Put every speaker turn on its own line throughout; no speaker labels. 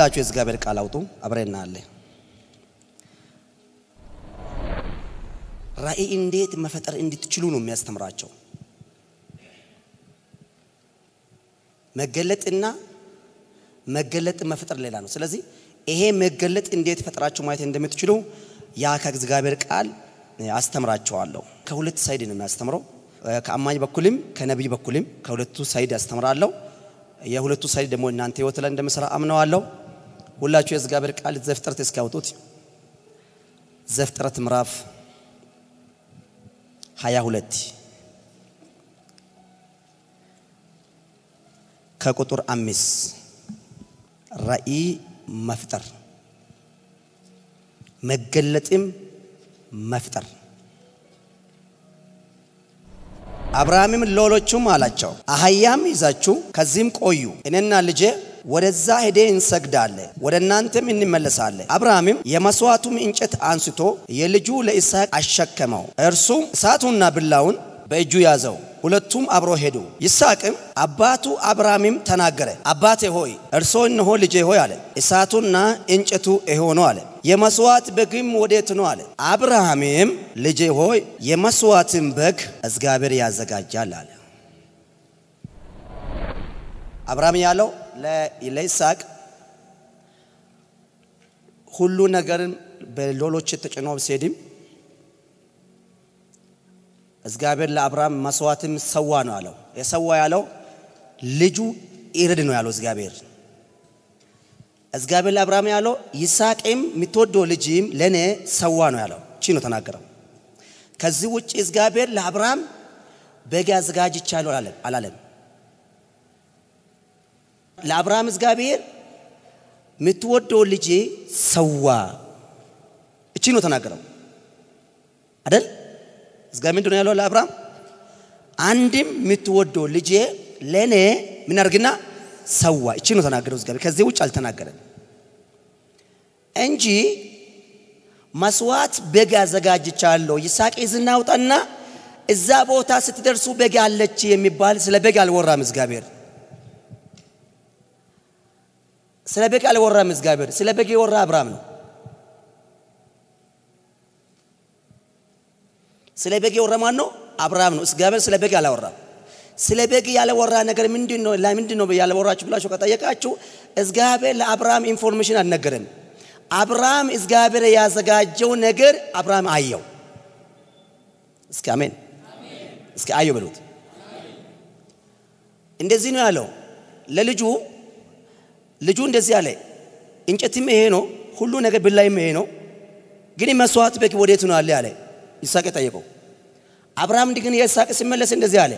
ሁላችሁ የእግዚአብሔር ቃል አውጡ፣ አብረን እናያለን። ራእይ እንዴት መፈጠር እንድትችሉ ነው የሚያስተምራቸው። መገለጥና መገለጥ መፍጠር ሌላ ነው። ስለዚህ ይሄ መገለጥ እንዴት ፈጥራችሁ ማየት እንደምትችሉ ያ ከእግዚአብሔር ቃል አስተምራቸዋለሁ። ከሁለት side ነው የሚያስተምረው። ከአማኝ በኩልም ከነቢይ በኩልም ከሁለቱ side ያስተምራለሁ። የሁለቱ ሳይድ ደግሞ እናንተ ህይወት ላይ እንደምሰራ አምነዋለሁ። ሁላችሁ የእግዚአብሔር ቃል ዘፍጥረት እስኪያወጡት። ዘፍጥረት ምዕራፍ 22 ከቁጥር አምስት። ራእይ መፍጠር መገለጥም መፍጠር። አብርሃምም ሎሎቹም አላቸው አህያም ይዛችሁ ከዚህም ቆዩ፣ እኔና ልጄ ወደዛ ሄዴ እንሰግዳለን፣ ወደ እናንተም እንመለሳለን። አብርሃምም የመስዋዕቱም እንጨት አንስቶ የልጁ ለይስሐቅ አሸከመው፣ እርሱም እሳቱና ብላውን በእጁ ያዘው። ሁለቱም አብሮ ሄዱ። ይስሐቅም አባቱ አብርሃምም ተናገረ፣ አባቴ ሆይ እርሶ እነሆ ልጄ ሆይ አለ። እሳቱና እንጨቱ ነው አለ። የመስዋዕት በግም ወዴት ነው አለ። አብርሃምም ልጄ ሆይ የመስዋዕትን በግ እግዚአብሔር ያዘጋጃል አለ። አብርሃም ያለው ለይስሐቅ ሁሉ ነገርን በሎሎች ተጭኖ ሲሄድም እግዚአብሔር ለአብርሃም መስዋዕትም ሰዋ ነው ያለው። የሰዋ ያለው ልጁ ይርድ ነው ያለው እግዚአብሔር። እግዚአብሔር ለአብርሃም ያለው ይስሐቅም የምትወደው ልጅም ለእኔ ሰዋ ነው ያለው። ቺ ነው ተናገረው። ከዚህ ውጭ እግዚአብሔር ለአብርሃም በግ አዘጋጅቻለሁ አላለም። ለአብርሃም እግዚአብሔር የምትወደው ልጅ ሰዋ እቺ ነው ተናገረው አደል? እግዚአብሔር ምንድን ነው ያለው ለአብርሃም? አንድም የምትወደው ልጄ ለእኔ ምን አድርግና ሰዋ። እቺ ነው ተናገረው እግዚአብሔር። ከዚህ ውጭ አልተናገረም እንጂ መስዋዕት በግ አዘጋጅቻለሁ፣ ይስሐቅ ይዝና አውጣና እዛ ቦታ ስትደርሱ በግ አለች የሚባል ስለ በግ አልወራም እግዚአብሔር። ስለ በግ አልወራም እግዚአብሔር። ስለ በግ የወራ አብርሃም ነው። ስለ በግ የወራ ማን ነው? አብርሃም ነው። እግዚአብሔር ስለ በግ አላወራም። ስለ በግ ያለወራ ነገር ምንድን ነው? ለምንድን ነው ያለወራችሁ ብላችሁ ከጠየቃችሁ እግዚአብሔር ለአብርሃም information አልነገረም። አብርሃም እግዚአብሔር ያዘጋጀው ነገር አብርሃም አየው። እስኪ አሜን፣ እስኪ አየው በሉት። እንደዚህ ነው ያለው ለልጁ ልጁ እንደዚህ አለ፣ እንጨትም ይሄ ነው፣ ሁሉ ነገር ብላይም ይሄ ነው፣ ግን መስዋዕት በግ ወዴት ነው አለ አለ ይስሐቅ ጠየቀው። አብርሃም ግን የይስሐቅ ሲመለስ እንደዚህ አለ፣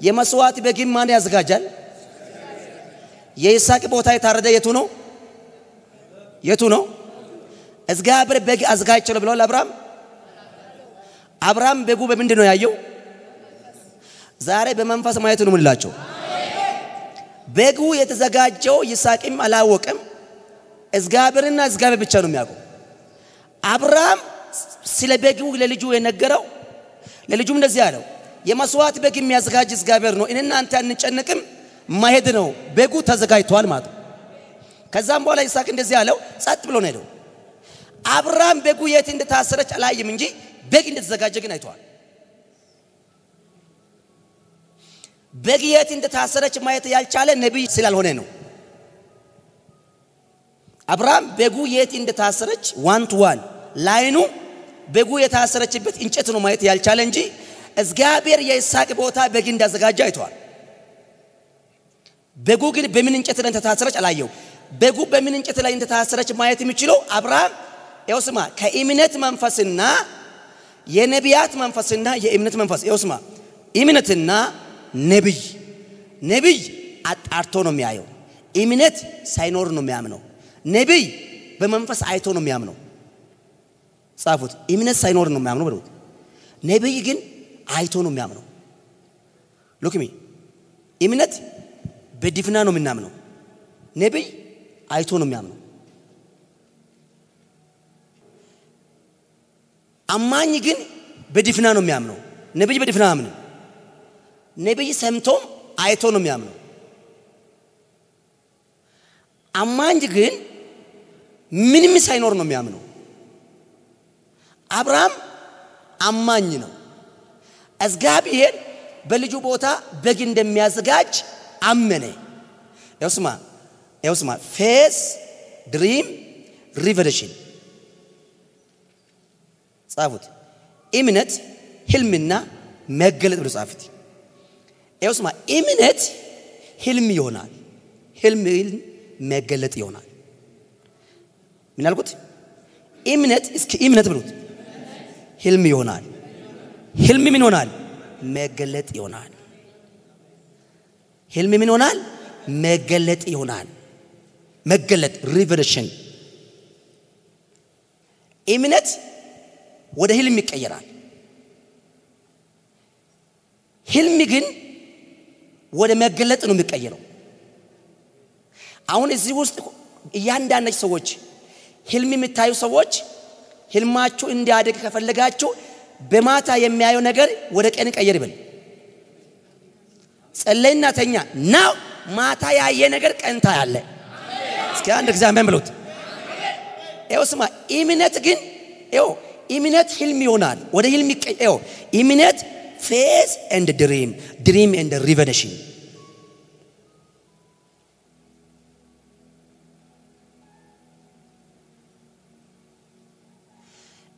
የመስዋዕት በግም ማን ያዘጋጃል? የይስሐቅ ቦታ የታረደ የቱ ነው? የቱ ነው? እግዚአብሔር በግ አዘጋጅቻለሁ ብለዋል አብርሃም። አብርሃም በጉ በምንድን ነው ያየው? ዛሬ በመንፈስ ማየት ነው የምንላቸው። በጉ የተዘጋጀው ይስሐቅም አላወቅም። እግዚአብሔርና እግዚአብሔር ብቻ ነው የሚያውቀው። አብርሃም ስለ በጉ ለልጁ የነገረው ለልጁም እንደዚህ አለው፣ የመስዋዕት በግ የሚያዘጋጅ እግዚአብሔር ነው፣ እኔና አንተ አንጨነቅም፣ ማሄድ ነው። በጉ ተዘጋጅቷል ማለት ነው። ከዛም በኋላ ይስሐቅ እንደዚህ አለው፣ ጸጥ ብሎ ነው ሄደው። አብርሃም በጉ የት እንደታሰረች አላየም እንጂ በግ እንደተዘጋጀ ግን አይተዋል። በግ የት እንደታሰረች ማየት ያልቻለ ነቢይ ስላልሆነ ነው። አብርሃም በጉ የት እንደታሰረች one to one ላይኑ በጉ የታሰረችበት እንጨት ነው ማየት ያልቻለ እንጂ እግዚአብሔር የይስሐቅ ቦታ በግ እንዳዘጋጀ አይተዋል። በጉ ግን በምን እንጨት ላይ እንደታሰረች አላየው። በጉ በምን እንጨት ላይ እንደታሰረች ማየት የሚችለው አብርሃም ያው ስማ፣ ከእምነት መንፈስና የነቢያት መንፈስና የእምነት መንፈስ ያው ስማ፣ እምነትና ነቢይ ነቢይ አጣርቶ ነው የሚያየው። እምነት ሳይኖር ነው የሚያምነው። ነቢይ በመንፈስ አይቶ ነው የሚያምነው። ጻፉት። እምነት ሳይኖር ነው የሚያምነው ብለው። ነቢይ ግን አይቶ ነው የሚያምነው። ሉክሚ እምነት በድፍና ነው የምናምነው። ነቢይ አይቶ ነው የሚያምነው። አማኝ ግን በድፍና ነው የሚያምነው። ነቢይ በድፍና አያምንም። ነቢይ ሰምቶም አይቶ ነው የሚያምነው። አማኝ ግን ምንም ሳይኖር ነው የሚያምነው። አብርሃም አማኝ ነው። እግዚአብሔር በልጁ ቦታ በግ እንደሚያዘጋጅ አመነ። ያው ስማ ያው ስማ ፌስ dream revelation ጻፉት። እምነት ህልምና መገለጥ ብሎ ጻፉት። ያው ስማ እምነት ህልም ይሆናል፣ ህልም መገለጥ ይሆናል። ምን አልኩት? እምነት እስኪ እምነት ብሉት ህልም ይሆናል፣ ህልም ምን ይሆናል? መገለጥ ይሆናል። ህልም ምን ይሆናል? መገለጥ ይሆናል። መገለጥ ሪቨሌሽን። እምነት ወደ ህልም ይቀየራል። ህልም ግን ወደ መገለጥ ነው የሚቀየረው። አሁን እዚህ ውስጥ እያንዳንዳች ሰዎች ህልም የምታዩ ሰዎች ህልማችሁ እንዲያድግ ከፈለጋችሁ በማታ የሚያየው ነገር ወደ ቀን ቀየር ይበል። ጸለይና ተኛ ናው ማታ ያየ ነገር ቀንታ ያለ እስኪ አንድ ጊዜ ብሉት። ይኸው ስማ፣ እምነት ግን ይኸው እምነት ህልም ይሆናል፣ ወደ ህልም ይቀየው። እምነት faith and dream dream and revelation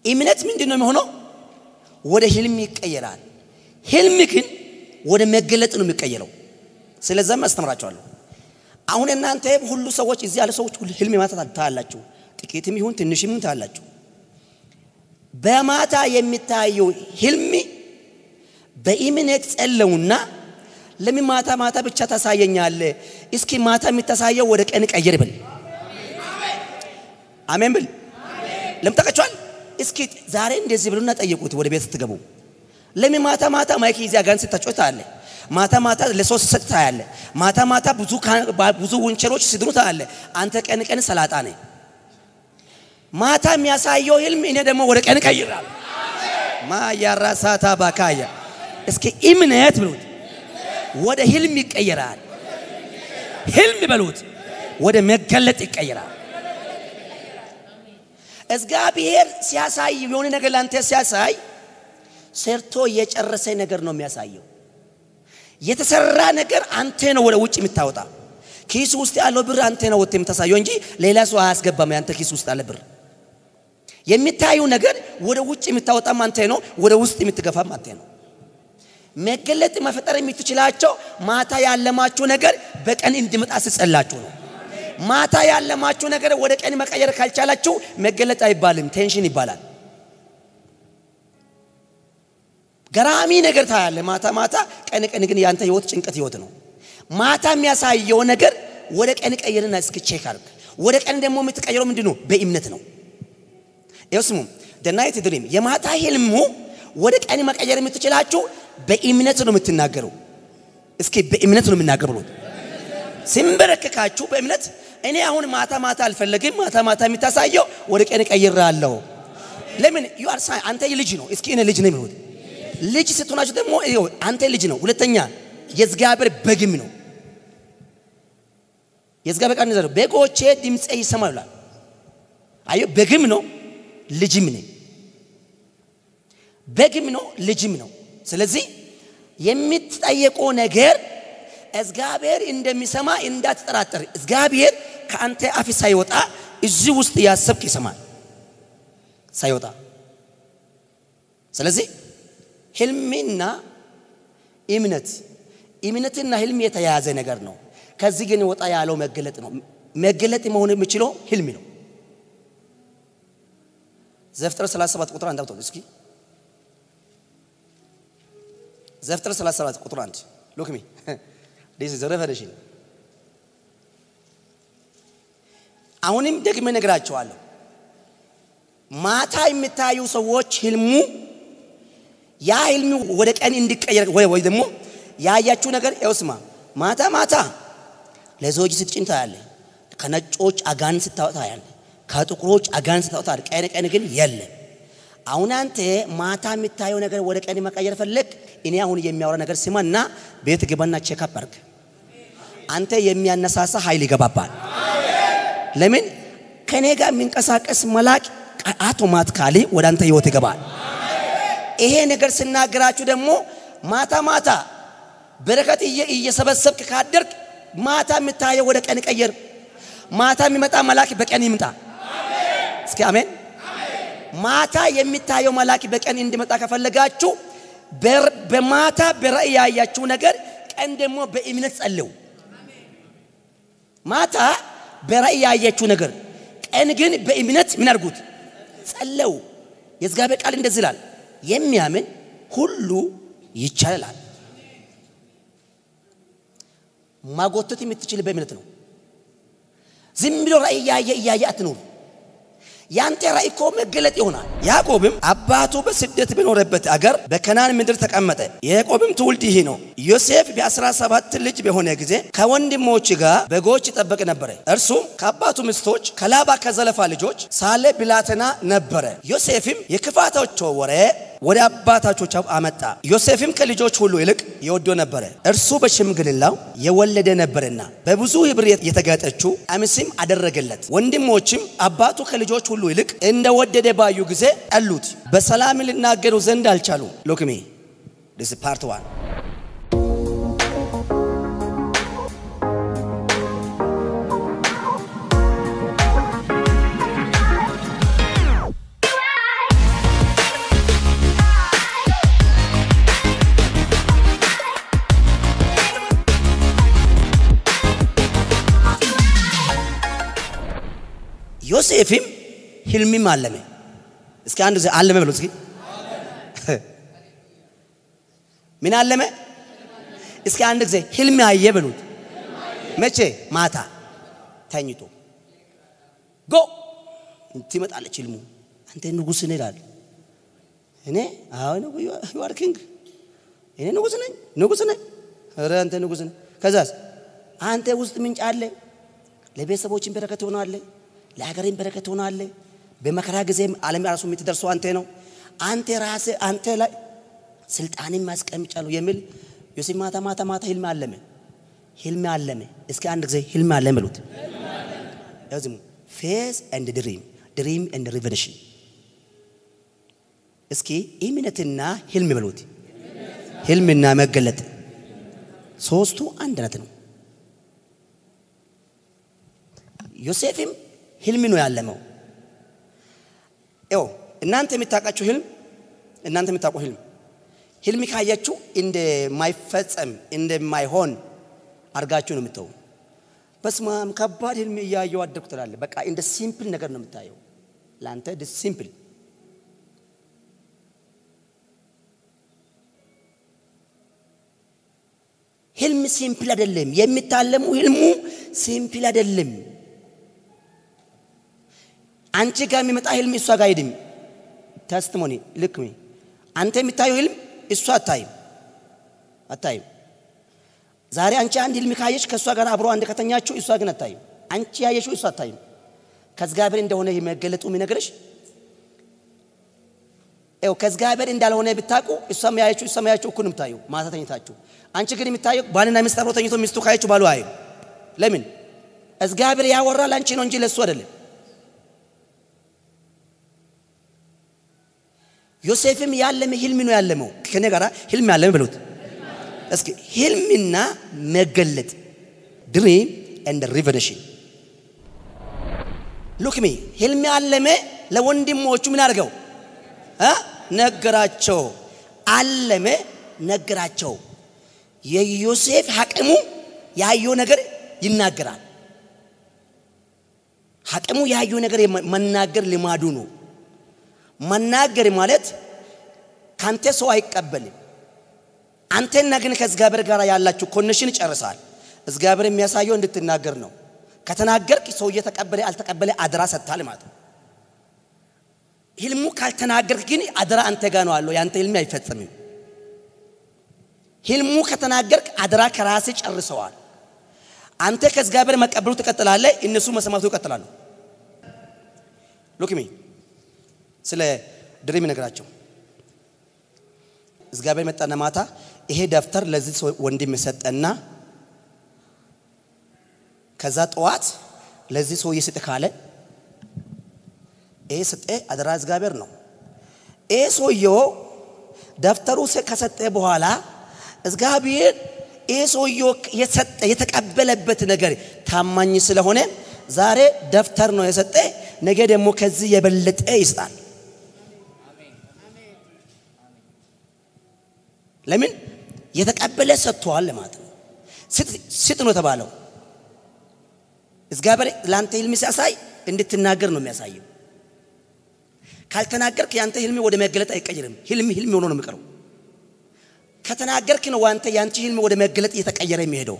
እምነት ምንድን ነው የሚሆነው? ወደ ህልም ይቀየራል። ህልም ግን ወደ መገለጥ ነው የሚቀየረው። ስለዚህም አስተምራቸዋለሁ። አሁን እናንተ ሁሉ ሰዎች እዚህ ያለ ሰዎች ሁሉ ህልም ማታ ታያላችሁ። ጥቂትም ይሁን ትንሽም ይሁን ታያላችሁ። በማታ የሚታየው ህልም በእምነት ጸለውና ለምን ማታ ማታ ብቻ ታሳየኛለ? እስኪ ማታ የምታሳየው ወደ ቀን ቀይር ብል። አሜን ብል። ለምጠቀቸዋል እስኪ ዛሬ እንደዚህ ብሉና ጠይቁት። ወደ ቤት ስትገቡ ለምን ማታ ማታ ማይክ ይዚያ ጋር ስታጮህ ታያለህ። ማታ ማታ ለሶስት ሰጥ ታያለህ። ማታ ማታ ብዙ ብዙ ውንቸሮች ሲድሩ ታያለህ። አንተ ቀን ቀን ሰላጣ ነህ። ማታ የሚያሳየው ህልም እኔ ደግሞ ወደ ቀን ቀይራል። ማያራሳታ ባካያ እስኪ እምነት ብሉት ወደ ህልም ይቀየራል። ህልም በሉት ወደ መገለጥ ይቀየራል። እግዚአብሔር ሲያሳይ የሆነ ነገር ላንተ ሲያሳይ ሰርቶ የጨረሰ ነገር ነው የሚያሳየው። የተሰራ ነገር አንተ ነው ወደ ውጭ የምታወጣ። ኪስ ውስጥ ያለው ብር አንተ ነው ወጥ የምታሳየው እንጂ ሌላ ሰው አያስገባም። ያንተ ኪስ ውስጥ ያለ ብር የሚታዩ ነገር ወደ ውጭ የምታወጣም አንተ ነው፣ ወደ ውስጥ የምትገፋም አንተ ነው። መገለጥ መፈጠር የምትችላቸው ማታ ያለማችሁ ነገር በቀን እንዲመጣ ስጸላችሁ ነው። ማታ ያለማችሁ ነገር ወደ ቀን መቀየር ካልቻላችሁ መገለጥ አይባልም፣ tension ይባላል። ገራሚ ነገር ታያለ ማታ ማታ፣ ቀን ቀን ግን ያንተ ህይወት ጭንቀት ህይወት ነው። ማታ የሚያሳየው ነገር ወደ ቀን ቀይርና እስኪ check አድርግ። ወደ ቀን ደግሞ የምትቀይረው ምንድን ነው? በእምነት ነው። ይኸው ስሙ night dream የማታ ህልሙ ወደ ቀን መቀየር የምትችላችሁ በእምነት ነው የምትናገረው። እስኪ በእምነት ነው የምናገሩት። ሲንበረከካችሁ በእምነት እኔ አሁን ማታ ማታ አልፈለግም። ማታ ማታ የሚታሳየው ወደ ቀን ቀይራለሁ። ለምን you are አንተ ልጅ ነው። እስኪ እኔ ልጅ ነው የሚሉት ልጅ ስትሆናችሁ ደግሞ አንተ ልጅ ነው። ሁለተኛ የእግዚአብሔር በግም ነው። የእግዚአብሔር ቃል በጎቼ ድምፄ ይሰማሉ ይላል። አዮ በግም ነው ልጅም ነኝ። በግም ነው ልጅም ነው። ስለዚህ የምትጠየቀው ነገር እግዚአብሔር እንደሚሰማ እንዳትጠራጠር። እግዚአብሔር ከአንተ አፍ ሳይወጣ እዚህ ውስጥ ያሰብክ ይሰማል ሳይወጣ። ስለዚህ ህልምና እምነት እምነትና ህልም የተያያዘ ነገር ነው። ከዚህ ግን ወጣ ያለው መገለጥ ነው። መገለጥ መሆን የሚችለው ህልም ነው። ዘፍጥረት 37 ቁጥር አንድ አውጥቶ እስኪ ዘፍጥረት 37 ቁጥር አንድ look me this is revelation። አሁንም ደግሜ እነግራቸዋለሁ። ማታ የሚታዩ ሰዎች ህልሙ ያ ህልሙ ወደ ቀን እንዲቀየር ወይ ደግሞ ያያችሁ ነገር ያውስማ ማታ ማታ ለሰዎች ስትጭን ታያለ። ከነጮች አጋንንት ስታወጣ ያለ ከጥቁሮች አጋንንት ስታወጣ ቀን ቀን ግን የለም። አሁን አንተ ማታ የምታየው ነገር ወደ ቀን መቀየር ፈለግ። እኔ አሁን የሚያወራ ነገር ስማና ቤት ግባና check up አድርግ። አንተ የሚያነሳሳ ኃይል ይገባባል። ለምን ከኔ ጋር የሚንቀሳቀስ መልአክ አውቶማቲካሊ ወደ አንተ ህይወት ይገባል። ይሄ ነገር ስናገራችሁ ደግሞ ማታ ማታ በረከት እየሰበሰብክ ካደርግ ማታ የምታየው ወደ ቀን ቀየር። ማታ የሚመጣ መልአክ በቀን ይምጣ። እስኪ አሜን። ማታ የሚታየው መልአክ በቀን እንዲመጣ ከፈለጋችሁ በማታ በራእይ ያያችሁ ነገር ቀን ደግሞ በእምነት ጸልዩ። ማታ በራእይ ያያችሁ ነገር ቀን ግን በእምነት ምን አድርጉት? ጸለው። የእግዚአብሔር ቃል እንደዚህ ይላል፣ የሚያምን ሁሉ ይቻላል። ማጎተት የምትችል በእምነት ነው። ዝም ብሎ ራእይ እያየ እያየ አትኖር። ያንተ ራእይ እኮ መገለጥ ይሆናል። ያዕቆብም አባቱ በስደት በኖረበት አገር በከናን ምድር ተቀመጠ። የያዕቆብም ትውልድ ይህ ነው። ዮሴፍ በአስራ ሰባት ልጅ በሆነ ጊዜ ከወንድሞች ጋር በጎች ይጠበቅ ነበረ። እርሱም ከአባቱ ሚስቶች ከላባ ከዘለፋ ልጆች ሳለ ብላቴና ነበረ። ዮሴፍም የክፋታቸው ወሬ ወደ አባታቸው አመጣ። ዮሴፍም ከልጆች ሁሉ ይልቅ የወዶ ነበረ፣ እርሱ በሽምግልናው የወለደ ነበርና። በብዙ ህብር የተጋጠችው አምስም አደረገለት። ወንድሞችም አባቱ ከልጆች ሁሉ ይልቅ እንደወደደ ባዩ ጊዜ ጠሉት፣ በሰላም ሊናገሩ ዘንድ አልቻሉ። ሎክሜ ፓርት ዋን ዮሴፍም ህልምም አለመ። እስኪ አንድ ጊዜ አለመ ብሎ እስኪ ምን አለመ? እስኪ አንድ ጊዜ ህልም አየ በሉት። መቼ? ማታ ተኝቶ ጎ ትመጣለች ህልሙ። አንተ ንጉሥ ነህ ይላል። እኔ አዎ you are king፣ እኔ ንጉሥ ነኝ፣ ንጉሥ ነኝ። ኧረ አንተ ንጉሥ ነህ። ከዛስ አንተ ውስጥ ምንጭ አለ፣ ለቤተሰቦችን በረከት ሆናለ ለሀገሬን በረከት ሆናለ። በመከራ ጊዜም ዓለም ራሱ የምትደርሰው አንተ ነው። አንተ ራስ አንተ ላይ ስልጣንን ማስቀምጫለሁ የሚል ዮሴፍ ማታ ማታ ማታ ህልም አለመ። ህልም አለመ። እስኪ አንድ ጊዜ ህልም አለመ በሉት። ያዝሙ faith and dream dream and revelation። እስኪ እምነትና ህልም በሉት። ህልምና መገለጥ ሶስቱ አንድነት ነው። ዮሴፍም ህልም ነው ያለመው። ይኸው እናንተ የምታውቃችሁ ህልም እናንተ የምታውቁ ህልም ህልም ካያችሁ እንደማይፈጸም እንደማይሆን አድርጋችሁ ነው የምታዩ። በስማም ከባድ ህልም እያየው አደርኩ ትላለህ። በቃ እንደ simple ነገር ነው የምታየው። ለአንተ simple ህልም simple አይደለም። የሚታለሙ ህልሙ simple አይደለም። አንቺ ጋር የሚመጣ ህልም እሷ ጋር አይሄድም። testimony ልክ አንተ የሚታየው ህልም እሷ አታይም አታይም። ዛሬ አንቺ አንድ ህልም ካየች ከእሷ ጋር አብሮ አንድ ከተኛችሁ እሷ ግን አታይም። አንቺ ያየሽው እሷ አታይም። ከእግዚአብሔር እንደሆነ መገለጡ የሚነግርሽ ይኸው ከእግዚአብሔር እንዳልሆነ ብታውቁ እሷም ያየችው እሷም ያየችው እኩል የምታየው ማታ ተኝታችሁ። አንቺ ግን የሚታየው ባልና ሚስት አብሮ ተኝቶ ሚስቱ ካየችው ባሉ አዩ። ለምን? እግዚአብሔር ያወራ ለአንቺ ነው እንጂ ለእሱ አይደለም። ዮሴፍም ያለመ ህልም ነው ያለመው። ከኔ ጋር ህልም ያለመ ብሉት እስኪ። ህልምና መገለጥ dream and revelation look me ህልም ያለመ ለወንድሞቹ ምን አድርገው ነገራቸው። አለመ ነገራቸው። የዮሴፍ ሐቅሙ ያየው ነገር ይናገራል። ሐቅሙ ያየው ነገር መናገር ልማዱ ነው። መናገር ማለት ካንተ ሰው አይቀበልም። አንተና ግን ከእግዚአብሔር ጋር ያላችሁ connection ይጨርሳል። እግዚአብሔር የሚያሳየው እንድትናገር ነው። ከተናገርክ ሰው እየተቀበለ አልተቀበለ አደራ ሰጥታል ማለት ነው። ህልሙ ካልተናገርክ ግን አደራ አንተ ጋር ነው አለው። ያንተ ህልም አይፈጸምም። ህልሙ ከተናገርክ አደራ ከራስ ጨርሰዋል። አንተ ከእግዚአብሔር መቀበሉ ትቀጥላለህ፣ እነሱ መሰማቱ ይቀጥላሉ። ሉክሚ ስለ ድሪም ነገራቸው። እግዚአብሔር መጣና ማታ ይሄ ደብተር ለዚህ ሰው ወንድም ሰጠና ከዛ ጠዋት ለዚህ ሰውዬ ስጥ ካለ ይሄ ስጤ አደራ እግዚአብሔር ነው። ይሄ ሰውየው ደብተሩ ከሰጠ በኋላ እግዚአብሔር ይሄ ሰውየው የሰጠ የተቀበለበት ነገር ታማኝ ስለሆነ ዛሬ ደብተር ነው የሰጠ፣ ነገ ደግሞ ከዚህ የበለጠ ይስጣል። ለምን የተቀበለ ሰጥቷል ማለት ነው። ስጥ ነው የተባለው። እግዚአብሔር ለአንተ ህልም ሲያሳይ እንድትናገር ነው የሚያሳየው። ካልተናገርክ ያንተ ህልም ወደ መገለጥ አይቀየርም። ህልም ህልም ሆኖ ነው የሚቀረው። ከተናገርክ ነው አንተ ያንቺ ህልም ወደ መገለጥ እየተቀየረ የሚሄደው።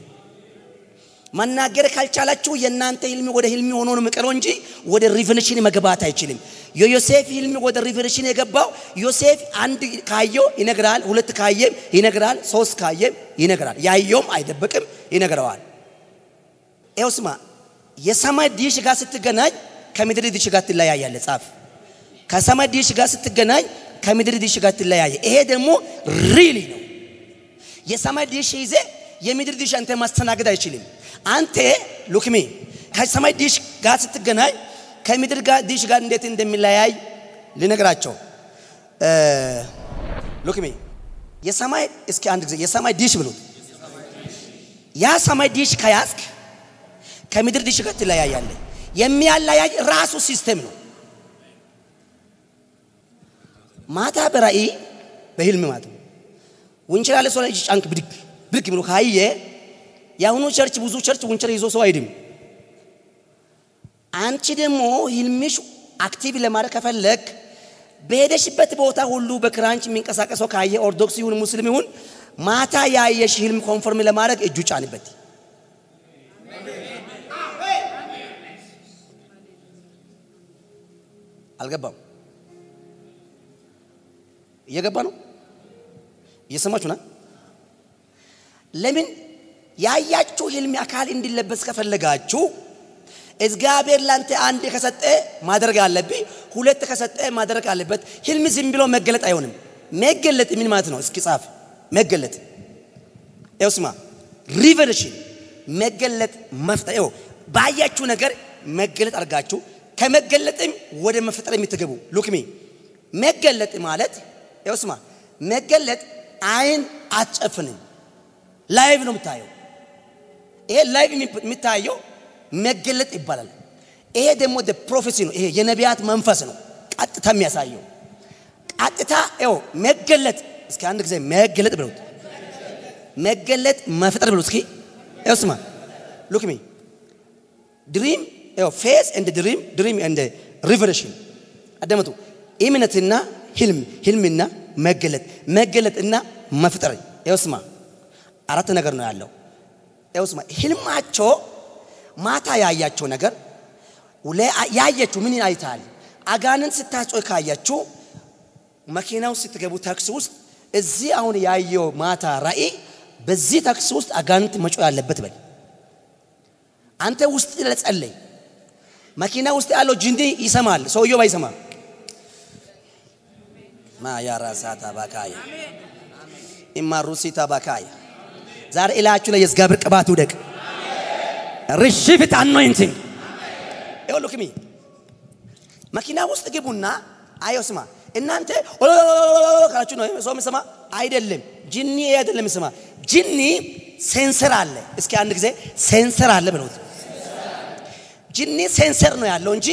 መናገር ካልቻላችሁ የእናንተ ህልም ወደ ህልም ሆኖ ነው የሚቀረው እንጂ ወደ revelation መግባት አይችልም። የዮሴፍ ህልም ወደ revelation የገባው ዮሴፍ አንድ ካየው ይነግራል፣ ሁለት ካየም ይነግራል፣ ሶስት ካየም ይነግራል። ያየውም አይደብቅም፣ ይነግረዋል። ይኸው ስማ፣ የሰማይ ዲሽ ጋር ስትገናኝ ከምድር ዲሽ ጋር ትለያያለ። ጻፍ። ከሰማይ ዲሽ ጋር ስትገናኝ ከምድር ዲሽ ጋር ትለያየ። ይሄ ደግሞ really ነው። የሰማይ ዲሽ ይዜ የምድር ዲሽ አንተ ማስተናገድ አይችልም። አንተ look me ከሰማይ ዲሽ ጋር ስትገናኝ ከምድር ጋር ዲሽ ጋር እንዴት እንደሚለያይ ልነግራቸው። look me የሰማይ እስኪ አንድ ጊዜ የሰማይ ዲሽ ብሉት። ያ ሰማይ ዲሽ ከያዝክ ከምድር ዲሽ ጋር ትለያያለ። የሚያለያይ ራሱ system ነው። ማታ በራእይ በህልም ማለት ነው ውንቸር ያለ ሰው ጫንክ ብድግ ብድግ ብሎ ካየ የአሁኑ church ብዙ church wheelchair ይዞ ሰው አይድም። አንቺ ደግሞ ህልምሽ active ለማድረግ ከፈለግ በሄደሽበት ቦታ ሁሉ በክራንች የሚንቀሳቀሰው ካየ ኦርቶዶክስ ይሁን ሙስሊም ይሁን ማታ ያየሽ ህልም confirm ለማድረግ እጁ ጫንበት። አልገባም? እየገባ ነው? እየሰማችሁ ና ለምን ያያችሁ ህልም አካል እንዲለበስ ከፈለጋችሁ እግዚአብሔር ላንተ አንድ ከሰጠ ማድረግ አለብህ፣ ሁለት ከሰጠ ማድረግ አለበት። ህልም ዝም ብሎ መገለጥ አይሆንም። መገለጥ ምን ማለት ነው? እስኪ ጻፍ። መገለጥ ስማ፣ revelation መገለጥ መፍጠር። ይኸው ባያችሁ ነገር መገለጥ አድርጋችሁ ከመገለጥም ወደ መፍጠር የምትገቡ look me መገለጥ ማለት ይኸው ስማ፣ መገለጥ አይን አትጨፍንም። live ነው የምታየው። ይሄ live የሚታየው መገለጥ ይባላል። ይሄ ደግሞ prophecy ነው። ይሄ የነቢያት መንፈስ ነው፣ ቀጥታ የሚያሳየው ቀጥታ ይኸው መገለጥ። እስኪ አንድ ጊዜ መገለጥ ብሉት፣ መገለጥ መፍጠር ብሉት። እስኪ ይኸው ስማ፣ look me dream faith and dream dream and revelation አደመጡ። እምነትና ህልም ህልምና መገለጥ መገለጥና መፍጠር ይኸው ስማ አራት ነገር ነው ያለው። ይኸው ስማ ህልማቸው ማታ ያያቸው ነገር ያየችው ምን አይታል? አጋንን ስታጮይ ካያችሁ መኪናው ስትገቡ ታክሲ ውስጥ እዚህ አሁን ያየው ማታ ራእይ በዚህ ታክሲ ውስጥ አጋንንት መጮ ያለበት በል። አንተ ውስጥ ለጸለይ። መኪና ውስጥ ያለው ጅንዲ ይሰማል፣ ሰውየው ባይሰማም ማያራሳታ ባካያ ኢማሩሲታ ባካያ ዛሬ እላችሁ ላይ የእግዚአብሔር ቅባት ይውደቅ። ሪሺቭ ኢት አኖይንቲንግ ይኸውልህ ክሚ መኪና ውስጥ ግቡና አየው ስማ እናንተ ካላችሁ ነው ሰው የሚሰማ አይደለም። ጅኒ አይደለም የሚሰማ ጅኒ ሴንሰር አለ። እስኪ አንድ ጊዜ sensor አለ ብለውት ጅኒ sensor ነው ያለው እንጂ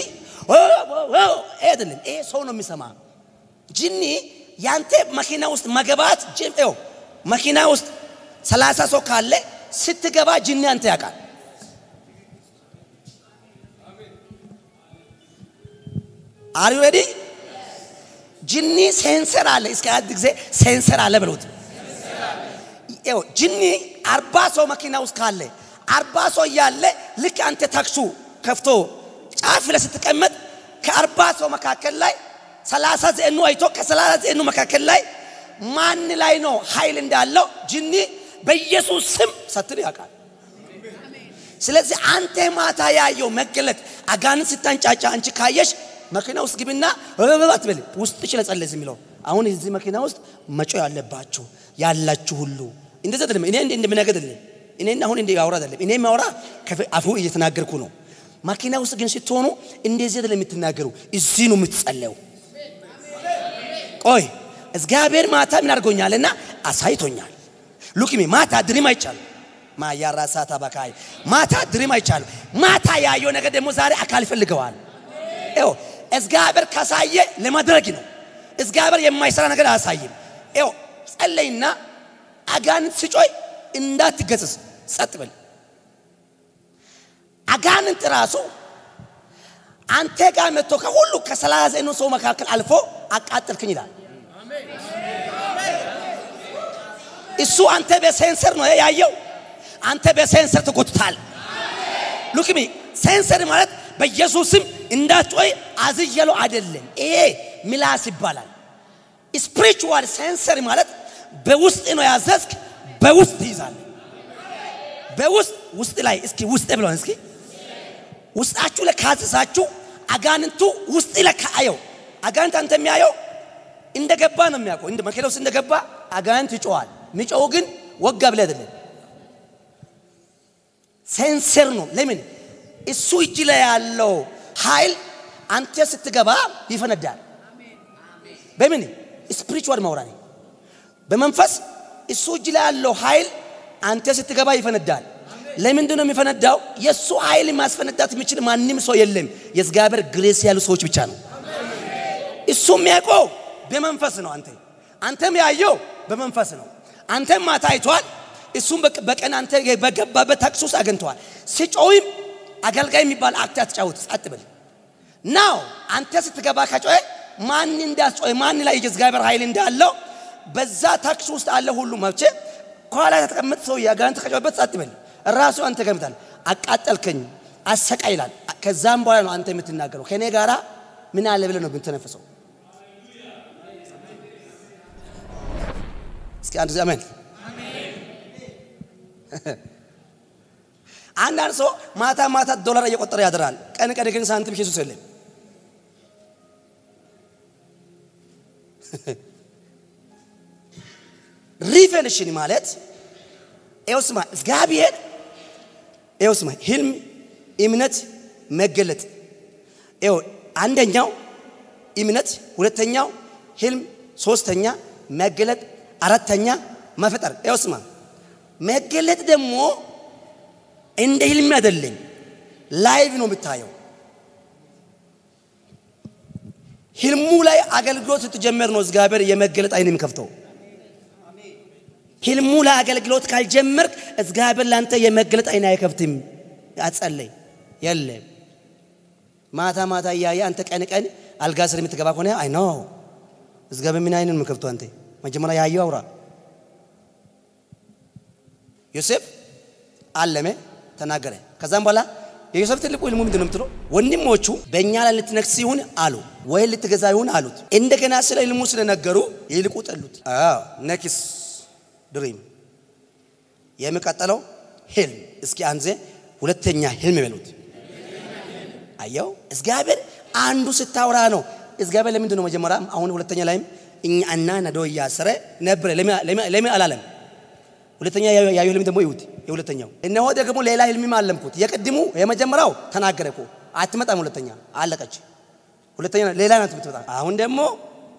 አይደለም። ይሄ ሰው ነው የሚሰማ ጅኒ ያንተ መኪና ውስጥ መገባት ው መኪና ውስጥ ሰላሳ ሰው ካለ ስትገባ ጅኒ አንተ ያውቃል። are you ready? ጅኒ sensor አለ። እስከ አንድ ጊዜ sensor አለ ብሎት ይኸው ጅኒ አርባ ሰው መኪና ውስጥ ካለ አርባ ሰው እያለ ልክ አንተ ታክሱ ከፍቶ ጫፍ ላይ ስትቀመጥ ከአርባ ሰው መካከል ላይ ሰላሳ ዘኑ አይቶ ከሰላሳ ዘኑ መካከል ላይ ማን ላይ ነው ኃይል እንዳለው ጅኒ በኢየሱስ ስም ሰትር ያውቃል። ስለዚህ አንተ ማታ ያየው መገለጥ አጋንን ስታንጫጫ አንቺ ካየሽ መኪና ውስጥ ግቢና አትበል ውስጥ ችለጸለዝ የሚለው አሁን እዚህ መኪና ውስጥ መጮ ያለባችሁ ያላችሁ ሁሉ እንደዛ አይደለም። እኔ እንደምናገር አይደለም። እኔ አሁን እንደ ያወራ አይደለም። እኔ ማውራ አፉ እየተናገርኩ ነው። መኪና ውስጥ ግን ስትሆኑ እንደዚህ አይደለም የምትናገሩ፣ እዚህ ነው የምትጸለዩ። ቆይ እግዚአብሔር ማታ ምን አድርጎኛልና አሳይቶኛል። ሉክሚ ማታ ድሪም አይቻልም። ማያራሳታ በካይ ማታ ድሪም አይቻልም። ማታ ያየው ነገር ደግሞ ዛሬ አካል ይፈልገዋል። ይኸው እግዚአብሔር ካሳየ ለማድረግ ነው። እግዚአብሔር የማይሰራ ነገር አያሳይም። ይኸው ጸለይና አጋንንት ስጮይ እንዳትገስጽ ጸጥ በል። አጋንንት ራሱ አንተ ጋር መጥቶ ከሁሉ ከሰላሳ ሰው መካከል አልፎ አቃጠልክኝ ይላል። እሱ አንተ በሴንሰር ነው ያየው። አንተ በሴንሰር ትጎትታል። ሉክሚ ሴንሰር ማለት በኢየሱስም እንዳትጮይ አዝየለው አይደለም። ይሄ ምላስ ይባላል። ስፒሪቹዋል ሴንሰር ማለት በውስጥ ነው ያዘዝክ፣ በውስጥ ይይዛል። በውስጥ ውስጥ ላይ እስኪ ውስጥ ብለውን እስኪ ውስጣችሁ ላይ ካዘዛችሁ አጋንንቱ ውስጥ ላይ ካየው አጋንንት አንተ የሚያየው እንደገባ ነው የሚያውቀው። መኪና ውስጥ እንደገባ አጋንንት ይጮዋል። የሚጮው ግን ወጋ ብለህ አይደለም፣ sensor ነው። ለምን እሱ እጅ ላይ ያለው ኃይል አንተ ስትገባ ይፈነዳል። በምን spiritual ማውራኔ በመንፈስ እሱ እጅ ላይ ያለው ኃይል አንተ ስትገባ ይፈነዳል። ለምንድን ነው የሚፈነዳው? የእሱ ኃይል ማስፈነዳት የሚችል ማንም ሰው የለም። የእግዚአብሔር grace ያሉ ሰዎች ብቻ ነው። እሱ የሚያውቀው በመንፈስ ነው። አንተ አንተም ያየው በመንፈስ ነው። አንተም ማታ አይቷል። እሱም በቀን አንተ በገባበት ታክሲ ውስጥ አግኝተዋል። ሲጮይም አገልጋይ የሚባል አክት አትጫወት፣ ጸጥ ብል ነው። አንተ ስትገባ ከጮኸ ማን እንዳስጮኸ ማን ላይ የእግዚአብሔር ኃይል እንዳለው በዛ ታክሲ ውስጥ አለ ሁሉ መብቼ ከኋላ የተቀመጠ ሰው ያጋንንት ከጮኸበት ጸጥ ብል ራሱ አንተ ገምታል። አቃጠልከኝ፣ አሰቃ ይላል። ከዛም በኋላ ነው አንተ የምትናገረው። ከኔ ጋራ ምን አለ ብለህ ነው የምትነፍሰው። እስኪ አንድ ጊዜ አሜን። አንዳንድ ሰው ማታ ማታ ዶላር እየቆጠረ ያድራል። ቀን ቀን ግን ሳንቲም ኪሱ የለም። revelation ማለት ይኸው ስማ፣ እግዚአብሔር ይኸው ስማ፣ ህልም፣ እምነት፣ መገለጥ ይኸው አንደኛው እምነት፣ ሁለተኛው ህልም፣ ሶስተኛ መገለጥ፣ አራተኛ መፈጠር። ይኸው ስማ፣ መገለጥ ደግሞ እንደ ህልም አይደለም፣ ላይቭ ነው የምታየው። ህልሙ ላይ አገልግሎት ስትጀምር ነው እግዚአብሔር የመገለጥ አይን የሚከፍተው። ህልሙ ላይ አገልግሎት ካልጀመርክ እግዚአብሔር ላንተ የመገለጥ አይን አይከፍትም። አጸለይ የለም ማታ ማታ እያየ አንተ ቀን ቀን አልጋ ስር የምትገባ ከሆነ አይ ነው እግዚአብሔር ምን አይንን የምከፍተው? አንተ መጀመሪያ ያየው አውራ ዮሴፍ አለመ ተናገረ። ከዛም በኋላ የዮሴፍ ትልቁ ህልሙ ምንድን ነው የምትለው? ወንድሞቹ በእኛ ላይ ልትነግስ ይሁን አሉ ወይ ልትገዛ ይሁን አሉት። እንደገና ስለ ህልሙ ስለነገሩ ይልቁ ጠሉት። ነኪስ ድሪም የሚቀጥለው ህልም። እስኪ አንዜ ሁለተኛ ህልም ይበሉት። አየው እግዚአብሔር አንዱ ስታወራ ነው። እግዚአብሔር ለምንድን ነው መጀመሪያ አሁን ሁለተኛ ላይም እኛና ነዶ እያሰረ ነበረ ለምን አላለም? ሁለተኛ ያየው ህልም ደግሞ ይሁት የሁለተኛው እነሆ ደግሞ ሌላ ህልምም አለምኩት። የቅድሙ የመጀመሪያው ተናገረ እኮ አትመጣም። ሁለተኛ አለቀች። ሁለተኛ ሌላ ናት የምትመጣ። አሁን ደግሞ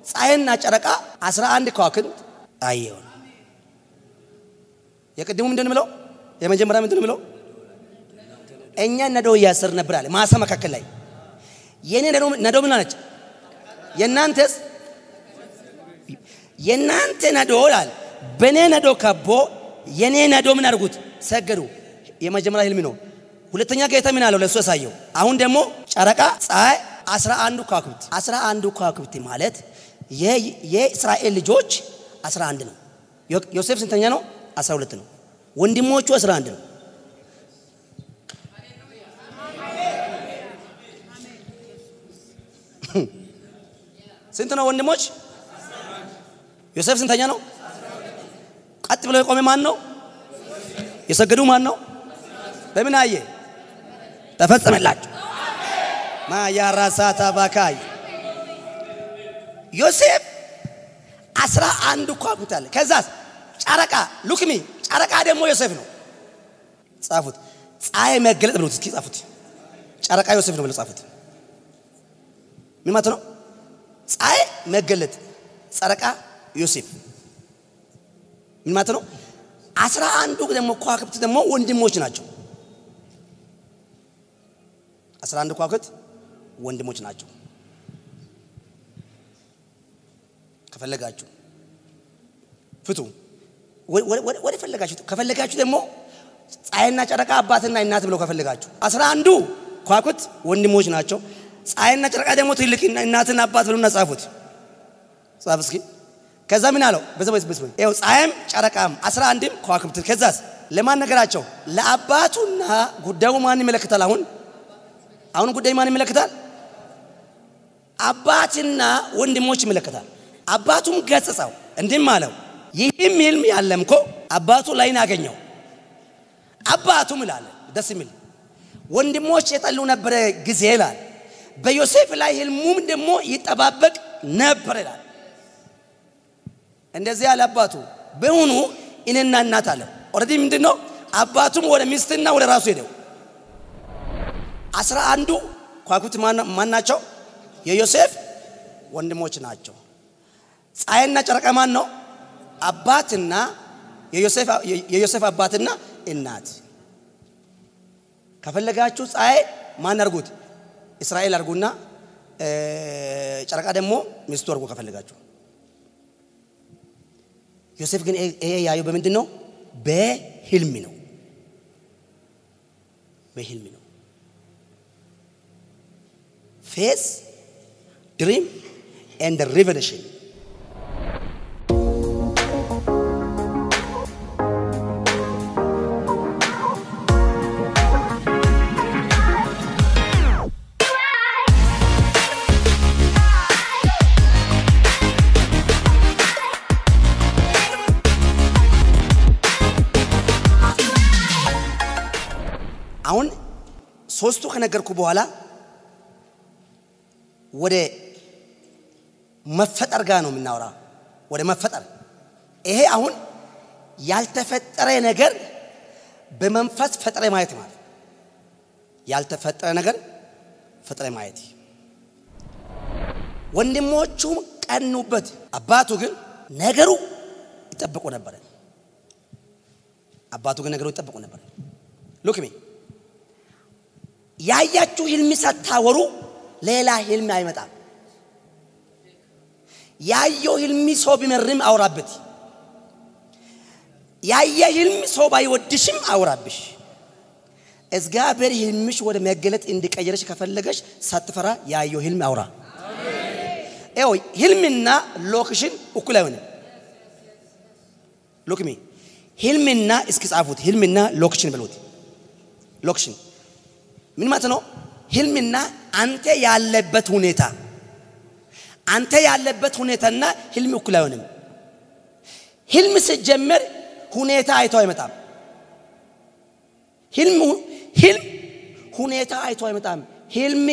ፀሐይና ጨረቃ አስራ አንድ ከዋክብት አየው። የቅድሙ ምንድን ብለው የመጀመሪያ ምንድን ብለው እኛ ነዶ እያሰር ነበር አለ ማሳ መካከል ላይ የኔ ነዶ ምን አለች? የእናንተስ የእናንተ ነዶ አለ በእኔ ነዶ ከቦ የኔ ነዶ ምን አድርጉት ሰገዱ። የመጀመሪያ ህልም ነው። ሁለተኛ ጌታ ምን አለው ለእሱ ያሳየው። አሁን ደግሞ ጨረቃ፣ ፀሐይ፣ አስራ አንዱ ከዋክብት አስራ አንዱ ከዋክብት ማለት የእስራኤል ልጆች አስራ አንድ ነው። ዮሴፍ ስንተኛ ነው? አስራ ሁለት ነው። ወንድሞቹ አስራ አንድ ነው። ስንት ነው ወንድሞች? ዮሴፍ ስንተኛ ነው? ቀጥ ብሎ የቆመ ማን ነው? የሰገዱ ማን ነው? በምን አየ? ተፈጸመላቸው። ማያራሳታ ባካይ ዮሴፍ አስራ አንድ ከዋክብት አለ። ከዛስ ጨረቃ ሉክሚ ጨረቃ ደግሞ ዮሴፍ ነው። ጻፉት። ፀሐይ መገለጥ ብሎት እስኪ ጻፉት። ጨረቃ ዮሴፍ ነው ብለው ጻፉት። ምን ማለት ነው? ፀሐይ መገለጥ፣ ጨረቃ ዮሴፍ ምን ማለት ነው? አስራ አንዱ ደግሞ ከዋክብት ደግሞ ወንድሞች ናቸው። አስራ አንድ ከዋክብት ወንድሞች ናቸው። ከፈለጋችሁ ፍቱ፣ ወደ ፈለጋችሁ። ከፈለጋችሁ ደግሞ ፀሐይና ጨረቃ አባትና እናት ብለው ከፈለጋችሁ አስራ አንዱ ከዋክብት ወንድሞች ናቸው። ፀሐይና ጨረቃ ደግሞ ትልቅ እናትና አባት ብሉና ጻፉት። ጻፍ እስኪ። ከዛ ምን አለው? በዘበዝ በዝ ይኸው ፀሐይም ጨረቃም አስራ አንድም ከዋክብት ከዛስ ለማን ነገራቸው? ለአባቱና ጉዳዩ ማን ይመለከታል? አሁን አሁን ጉዳይ ማን ይመለከታል? አባትና ወንድሞች ይመለከታል። አባቱም ገሰጸው እንዲህም አለው፣ ይህም ህልም ያለምኮ አባቱ ላይን አገኘው። አባቱም ይላል ደስ የሚል ወንድሞች የጠሉ ነበረ ጊዜ ይላል። በዮሴፍ ላይ ህልሙም ደግሞ ይጠባበቅ ነበር ይላል። እንደዚህ ያለ አባቱ በሆኑ እኔና እናት አለ። already ምንድን ነው አባቱም ወደ ሚስትና ወደ ራሱ ሄደው አስራ አንዱ ከዋክብት ማን ናቸው? የዮሴፍ ወንድሞች ናቸው። ፀሐይና ጨረቃ ማን ነው? አባትና የዮሴፍ አባትና እናት። ከፈለጋችሁ ፀሐይ ማን አርጉት? እስራኤል አርጉና ጨረቃ ደግሞ ሚስቱ አርጉ ከፈለጋችሁ። ዮሴፍ ግን ይሄ ያየው በምንድን ነው? በህልም ነው። በህልም ነው። ፌስ ድሪም ኤንድ ሪቨሌሽን ሶስቱ ከነገርኩ በኋላ ወደ መፈጠር ጋር ነው የምናወራ። ወደ መፈጠር ይሄ አሁን ያልተፈጠረ ነገር በመንፈስ ፈጥረ ማየት ማለት ያልተፈጠረ ነገር ፈጥረ ማየት። ወንድሞቹም ቀኑበት፣ አባቱ ግን ነገሩ ይጠብቁ ነበረ። አባቱ ግን ነገሩ ይጠብቁ ነበረ። look me ያያችሁ ህልም ሳታወሩ ሌላ ህልም አይመጣም። ያየው ህልም ሰው ቢመርም አውራበት። ያየ ህልም ሰው ባይወድሽም አውራብሽ። እግዚአብሔር ህልምሽ ወደ መገለጥ እንዲቀየረሽ ከፈለገሽ ሳትፈራ ያየው ህልም አውራ። ይኸው ህልምና location እኩል አይሆንም። look me ህልምና እስኪ ጻፉት። ህልምና location ብሎት location ምን ማለት ነው? ህልምና አንተ ያለበት ሁኔታ አንተ ያለበት ሁኔታና ህልም እኩል አይሆንም። ህልም ሲጀመር ሁኔታ አይቶ አይመጣም። ህልም ህልም ሁኔታ አይቶ አይመጣም። ህልም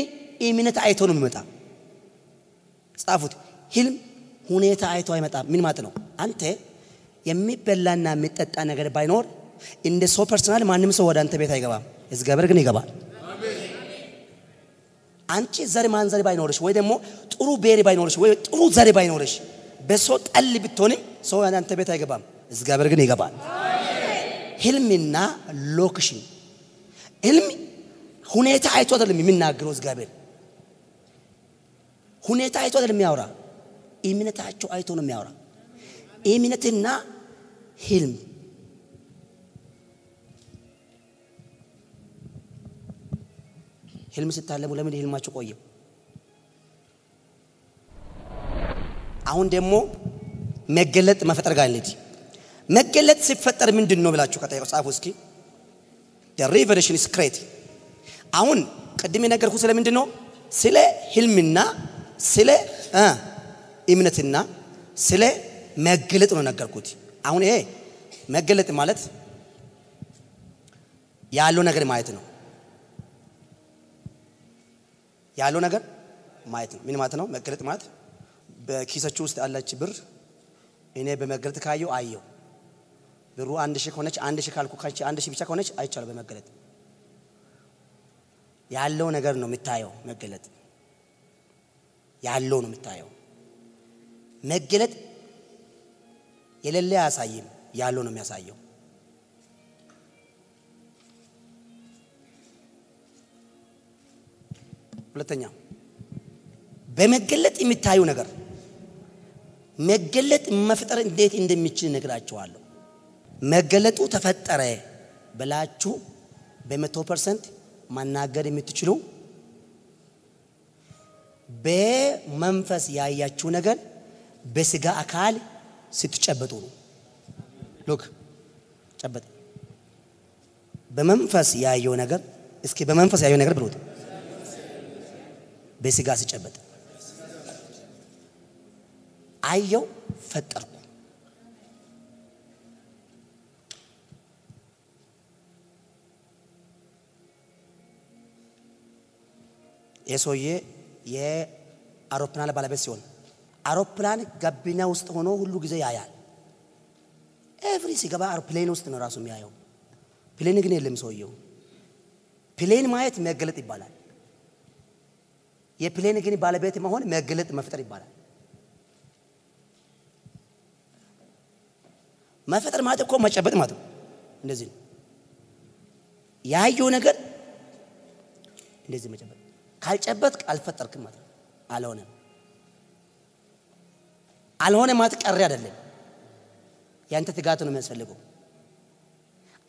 እምነት አይቶ ነው የሚመጣ። ጻፉት። ህልም ሁኔታ አይቶ አይመጣም። ምን ማለት ነው? አንተ የሚበላና የሚጠጣ ነገር ባይኖር እንደ ሰው personal ማንም ሰው ወደ አንተ ቤት አይገባም። እግዚአብሔር ግን ይገባል። አንቺ ዘር ማንዘር ባይኖርሽ ወይ ደግሞ ጥሩ ቤሪ ባይኖርሽ ወይ ጥሩ ዘር ባይኖርሽ በሰው ጠል ብትሆንም ሰው አንተ ቤት አይገባም። እግዚአብሔር ግን ይገባል። ህልምና location ህልም ሁኔታ አይቶ አይደለም የሚናገረው እግዚአብሔር ሁኔታ አይቶ አይደለም የሚያወራ እምነታቸው አይቶ ነው የሚያወራ። እምነትና ህልም ህልም ስታለሙ ለምን ህልማችሁ ቆየ? አሁን ደግሞ መገለጥ መፈጠር ጋር እንሂድ። መገለጥ ሲፈጠር ምንድን ነው ብላችሁ ከጠየቁ ጻፉ እስኪ። revelation is create። አሁን ቅድም የነገርኩ ስለ ምንድን ነው? ስለ ህልምና ስለ እምነትና ስለ መገለጥ ነው ነገርኩት። አሁን ይሄ መገለጥ ማለት ያለው ነገር ማየት ነው። ያለው ነገር ማየት ነው። ምን ማለት ነው? መገለጥ ማለት በኪሳችሁ ውስጥ ያለች ብር እኔ በመገለጥ ካየው አየው። ብሩ አንድ ሺህ ከሆነች አንድ ሺህ ካልኩ ካች አንድ ሺህ ብቻ ከሆነች አይቻለሁ በመገለጥ። ያለው ነገር ነው የምታየው። መገለጥ ያለው ነው የምታየው። መገለጥ የሌለ አያሳይም፣ ያለው ነው የሚያሳየው። ሁለተኛ በመገለጥ የሚታዩ ነገር መገለጥ መፍጠር እንዴት እንደሚችል ነግራቸዋለሁ። መገለጡ ተፈጠረ ብላችሁ በመቶ percent ማናገር የምትችሉ በመንፈስ ያያችሁ ነገር በስጋ አካል ስትጨበጡ ነው። look ጨበጥ። በመንፈስ ያየው ነገር እስኪ በመንፈስ ያየው ነገር ብሎት በስጋ ሲጨበጥ አየው፣ ፈጠርኩ። ይህ ሰውዬ የአውሮፕላን ባለቤት ሲሆን አውሮፕላን ጋቢና ውስጥ ሆኖ ሁሉ ጊዜ ያያል። every ሲገባ plane ውስጥ ነው ራሱ የሚያየው። plane ግን የለም ሰውየው። plane ማየት መገለጥ ይባላል። የ plane ግን ባለቤት መሆን መገለጥ መፍጠር ይባላል። መፈጠር ማለት እኮ መጨበጥ ማለት ነው። እንደዚህ ነው ያየው ነገር እንደዚህ መጨበጥ። ካልጨበጥክ አልፈጠርክም ማለት ነው። አልሆነም። አልሆነ ማለት ቀሪ አይደለም። ያንተ ትጋት ነው የሚያስፈልገው።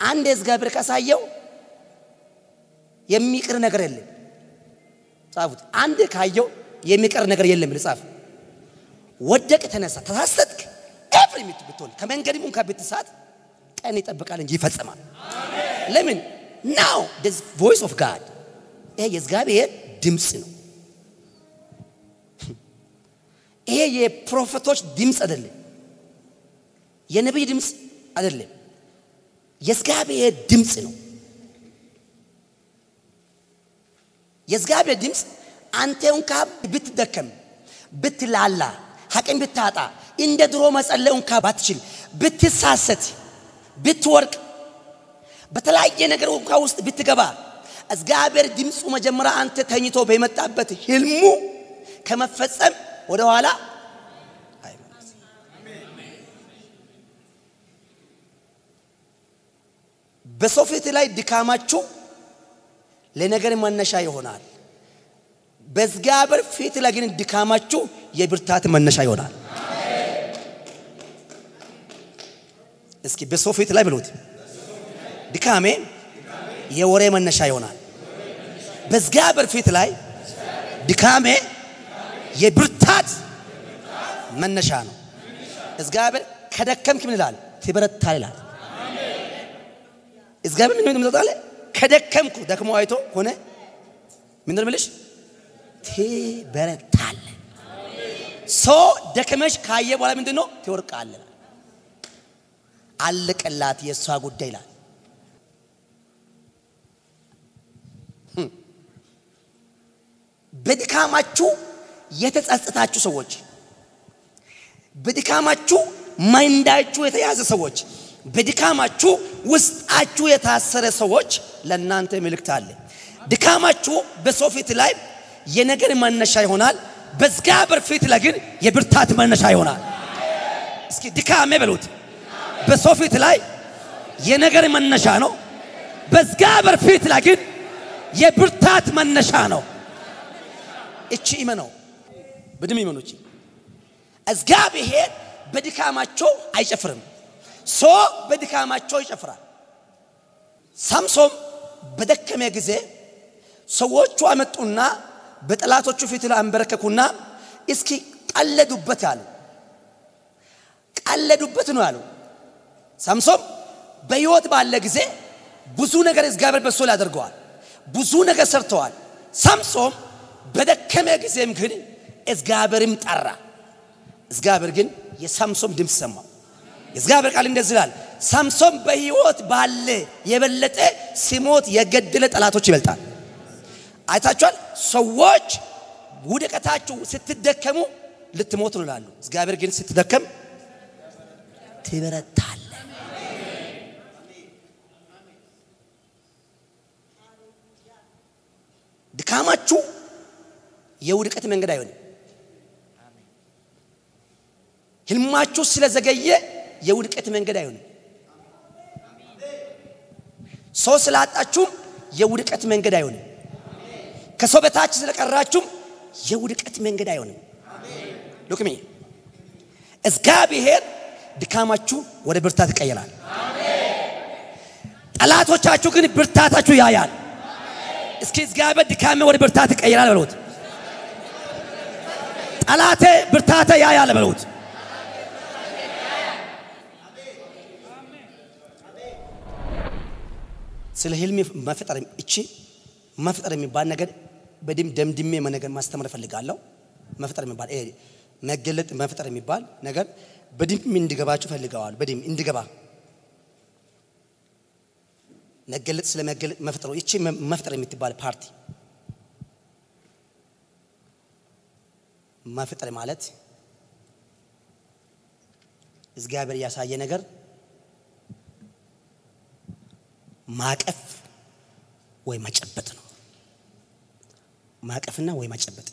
አንድ እግዚአብሔር ካሳየው የሚቀር ነገር የለም። ጻፉት። አንድ ካየው የሚቀር ነገር የለም። ልጻፍ። ወደቅ፣ ተነሳ፣ ተሳሰትክ every minute ብትሆን ከመንገድም እንኳን ብትሳት ቀን ይጠብቃል እንጂ ይፈጽማል። ለምን ነው voice of God ይሄ የእግዚአብሔር ድምፅ ነው። ይሄ የ prophet ኦች ድምፅ አይደለም። የነቢይ ድምፅ አይደለም። የእግዚአብሔር ድምፅ ነው። የእግዚአብሔር ድምፅ አንተ እንኳ ብትደከም ብትላላ ሐቅን ብታጣ እንደ ድሮ መጸለይ እንኳ ባትችል ብትሳሰት ብትወርቅ በተለያየ ነገር እንኳ ውስጥ ብትገባ እግዚአብሔር ድምፁ መጀመሪያ አንተ ተኝቶ በመጣበት ህልሙ ከመፈጸም ወደ ኋላ በሰው ፊት ላይ ድካማችሁ ለነገር መነሻ ይሆናል። በእግዚአብሔር ፊት ላይ ግን ድካማችሁ የብርታት መነሻ ይሆናል። እስኪ በሰው ፊት ላይ ብሎት ድካሜ የወሬ መነሻ ይሆናል። በእግዚአብሔር ፊት ላይ ድካሜ የብርታት መነሻ ነው። እግዚአብሔር ከደከምክ ምን ይላል? ትበረታል ይላል። እግዚአብሔር ምን ይመጣል? ከደከምኩ ደክሞ አይቶ ሆነ ምንድን ምልሽ ትበረታል። ሰው ደከመሽ ካየ በኋላ ምንድን ነው ትወርቃለ። አለቀላት የእሷ ጉዳይ ይላል። በድካማችሁ የተጸጸታችሁ ሰዎች፣ በድካማችሁ ማይንዳችሁ የተያዘ ሰዎች፣ በድካማችሁ ውስጣችሁ የታሰረ ሰዎች ለእናንተ ምልክት አለ። ድካማችሁ በሰው ፊት ላይ የነገር መነሻ ይሆናል። በእግዚአብሔር ፊት ላይ ግን የብርታት መነሻ ይሆናል። እስኪ ድካሜ በሉት። በሰው ፊት ላይ የነገር መነሻ ነው። በእግዚአብሔር ፊት ላይ ግን የብርታት መነሻ ነው። እቺ ኢመነው በድም ኢመኖች እግዚአብሔር በድካማቸው አይጨፍርም። so በድካማቸው ይጨፍራል። ሳምሶን በደከመ ጊዜ ሰዎቹ አመጡና በጠላቶቹ ፊት አንበረከኩና እስኪ ቀለዱበት አሉ። ቀለዱበት ነው ያሉ። ሳምሶን በሕይወት ባለ ጊዜ ብዙ ነገር እግዚአብሔር በሱ ላይ አድርገዋል። ብዙ ነገር ሰርተዋል። ሳምሶን በደከመ ጊዜም ግን እግዚአብሔርም ጠራ። እግዚአብሔር ግን የሳምሶን ድምፅ ሰማው። የእግዚአብሔር ቃል እንደዚህ ይላል፣ ሳምሶን በሕይወት ባለ የበለጠ ሲሞት የገደለ ጠላቶች ይበልጣል። አይታችኋል። ሰዎች ውድቀታችሁ ስትደከሙ ልትሞቱ ነው ይላሉ። እግዚአብሔር ግን ስትደከም ትበረታለ። ድካማችሁ የውድቀት መንገድ አይሆንም። ህልማችሁ ስለዘገየ የውድቀት መንገድ አይሆንም። ሰው ስላጣችሁም የውድቀት መንገድ አይሆንም። ከሰው በታች ስለቀራችሁም የውድቀት መንገድ አይሆንም። ሉክሚ እግዚአብሔር ድካማችሁ ወደ ብርታት ይቀይራል። ጠላቶቻችሁ ግን ብርታታችሁ ያያል። እስኪ እግዚአብሔር ድካሜ ወደ ብርታት ይቀይራል በሉት። ጠላቴ ብርታቴ ያያል በሉት። ስለ ህልም መፍጠር እቺ መፍጠር የሚባል ነገር በደም ደምድሜ ነገር ማስተማር እፈልጋለሁ። መፍጠር የሚባል መገለጥ መፍጠር የሚባል ነገር በደንብ እንዲገባችሁ ፈልገዋል። በደንብ እንዲገባ መገለጥ ስለ መገለጥ መፍጠሩ እቺ መፍጠር የምትባል ፓርቲ መፍጠር ማለት እግዚአብሔር ያሳየ ነገር ማቀፍ ወይ መጨበጥ ነው። ማቀፍና ወይ መጨበጥ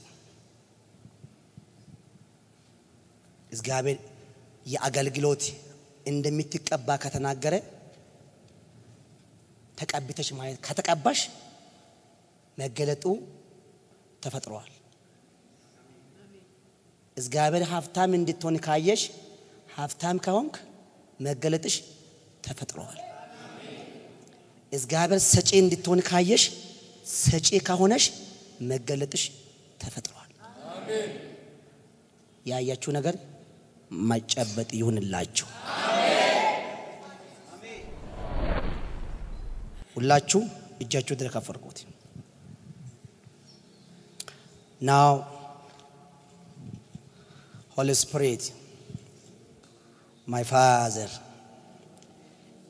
እግዚአብሔር የአገልግሎት እንደምትቀባ ከተናገረ ተቀብተሽ ማየት ከተቀባሽ መገለጡ ተፈጥሯል። እግዚአብሔር ሀብታም እንድትሆን ካየሽ ሀብታም ከሆንክ መገለጥሽ ተፈጥሯል። እግዚአብሔር ሰጪ እንድትሆን ካየሽ ሰጪ ከሆነሽ መገለጥሽ ተፈጥሯል። ያያችሁ ነገር መጨበጥ ይሁንላችሁ። ሁላችሁ እጃችሁ አድርጉት። Now Holy Spirit my Father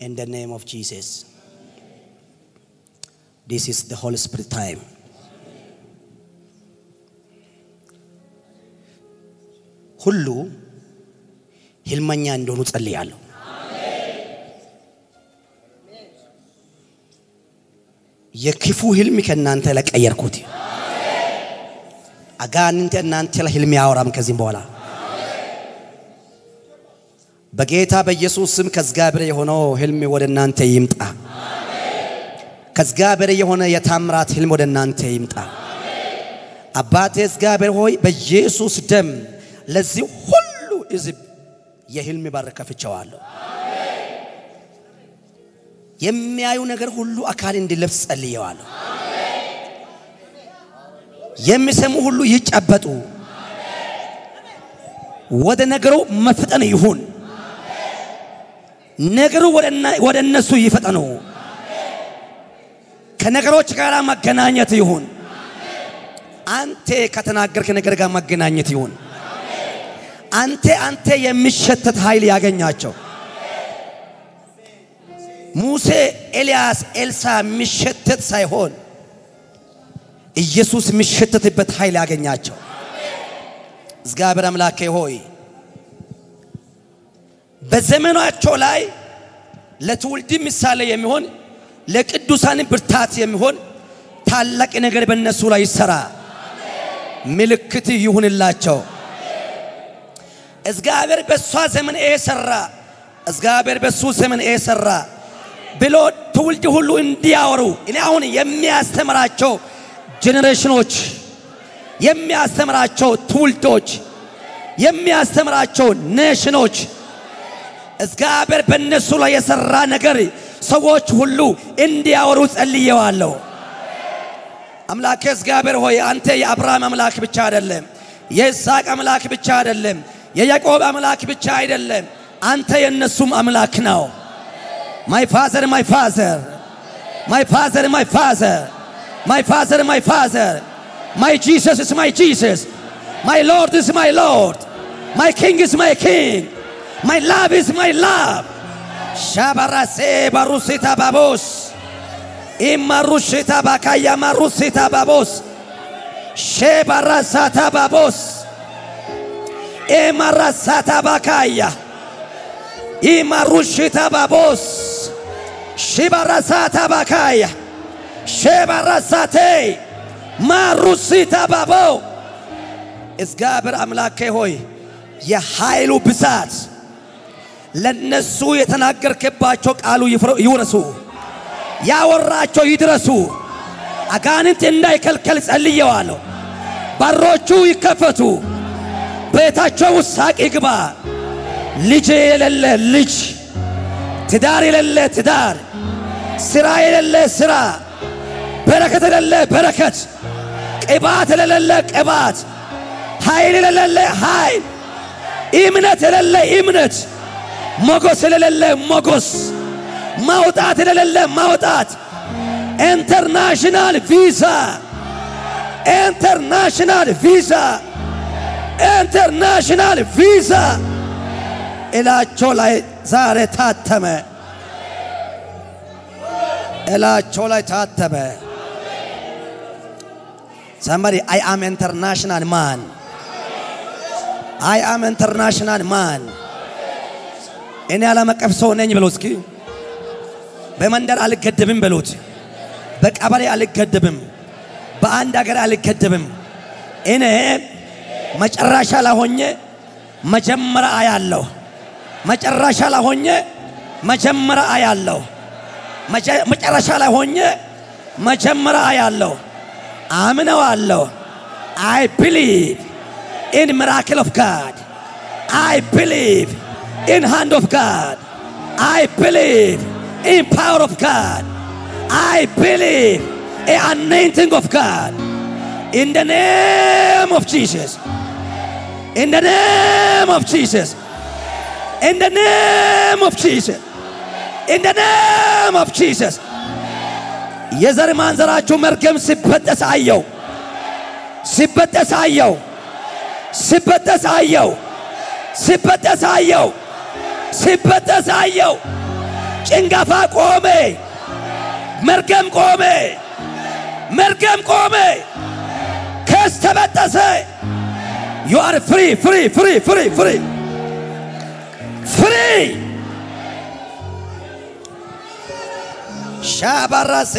in the name of Jesus this is the Holy Spirit time ሁሉ ህልመኛ እንደሆኑ ጸልያለሁ። የክፉ ህልም ከእናንተ ላይ ቀየርኩት። አጋንንት እናንተ ላይ ህልም ያወራም ከዚህም በኋላ በጌታ በኢየሱስ ስም ከእግዚአብሔር የሆነው ህልም ወደ እናንተ ይምጣ። ከእግዚአብሔር የሆነ የታምራት ህልም ወደ እናንተ ይምጣ። አባቴ እግዚአብሔር ሆይ በኢየሱስ ደም ለዚህ ሁሉ ህዝብ የህልም በር ከፍቼዋለሁ። የሚያዩ ነገር ሁሉ አካል እንዲለብስ ጸልየዋለሁ። የሚሰሙ ሁሉ ይጨበጡ። ወደ ነገሩ መፍጠን ይሁን። ነገሩ ወደ እነሱ ይፈጠኑ። ከነገሮች ጋር መገናኘት ይሁን። አንተ ከተናገርክ ነገር ጋር መገናኘት ይሁን። አንተ አንተ የሚሸተት ኃይል ያገኛቸው። ሙሴ፣ ኤልያስ፣ ኤልሳ የሚሸተት ሳይሆን ኢየሱስ የሚሸተትበት ኃይል ያገኛቸው። እግዚአብሔር አምላኬ ሆይ በዘመናቸው ላይ ለትውልድ ምሳሌ የሚሆን ለቅዱሳን ብርታት የሚሆን ታላቅ ነገር በእነሱ ላይ ይሰራ፣ ምልክት ይሁንላቸው። እግዚአብሔር በሷ ዘመን ይሄ ሰራ፣ እግዚአብሔር በሱ ዘመን ይሄ ሰራ ብሎ ትውልድ ሁሉ እንዲያወሩ እኔ አሁን የሚያስተምራቸው generation ኖች የሚያስተምራቸው ትውልዶች የሚያስተምራቸው nation ኖች እግዚአብሔር በእነሱ ላይ የሰራ ነገር ሰዎች ሁሉ እንዲያወሩ ጸልየዋለሁ። አምላኬ እግዚአብሔር ሆይ አንተ የአብርሃም አምላክ ብቻ አይደለም፣ የይስሐቅ አምላክ ብቻ አይደለም፣ የያዕቆብ አምላክ ብቻ አይደለም። አንተ የእነሱም አምላክ ነው። my Father my Father my Father my Father my Father my Father my Jesus is my Jesus my Lord is my Lord my King is my King my love is my love ሻባራሴ ባሩሲታ ባቦስ ኢማሩሽታ ባካያ ማሩሲታ ባቦስ ሼባራሳታ ባቦስ ኤማራሳታ ባካያ ኢማሩሽታ ባቦስ ሺባራሳታ ባካያ ሼባራሳቴ ማሩሲታ ባበው እግዚአብሔር አምላኬ ሆይ የኃይሉ ብዛት ለነሱ የተናገርክባቸው ቃሉ ይውረሱ፣ ያወራቸው ይድረሱ። አጋንንት እንዳይከልከል ጸልየዋለሁ። በሮቹ ይከፈቱ፣ ቤታቸው ውስጥ ሳቅ ይግባ። ልጅ የሌለ ልጅ፣ ትዳር የሌለ ትዳር፣ ስራ የሌለ ስራ፣ በረከት የሌለ በረከት፣ ቅባት የሌለ ቅባት፣ ኃይል የሌለ ኃይል፣ እምነት የሌለ እምነት፣ ሞገስ የሌለ ሞገስ፣ ማውጣት የሌለ ማውጣት international visa international visa international visa እላያቸው ላይ ዛሬ ታተመ። እላያቸው ላይ ታተመ። somebody I am international man I am international man። እኔ ዓለም አቀፍ ሰው ነኝ ብሎ እስኪ በመንደር አልገደብም በሉት። በቀበሌ አልገደብም። በአንድ ሀገር አልገደብም። እኔ መጨረሻ ላይ ሆኜ መጀመሪያ አያለሁ። መጨረሻ ላይ ሆኜ መጀመሪያ አያለሁ። መጨረሻ ላይ ሆኜ መጀመሪያ አያለሁ። አምነዋለሁ። አይ ቢሊቭ ኢን ሚራክል ኦፍ ጋድ አይ ቢሊቭ ኢን ሃንድ ኦፍ ጋድ አይ ቢሊቭ ኢን ፓወር ኦፍ ጋድ I believe a anointing of God in the name of Jesus. In the name of Jesus. In the name of Jesus. In the name of Jesus. የዘር ማንዘራችሁ መርገም ሲበጠስ አየው፣ ሲበጠስ አየው፣ ሲበጠስ አየው፣ ሲበጠስ አየው፣ ሲበጠስ አየው። ጭንጋፋ ቆሜ። መርገም ቆሜ። መርገም ቆሜ። curse ተበጠሰ። you are free free free free free free ሻባራሴ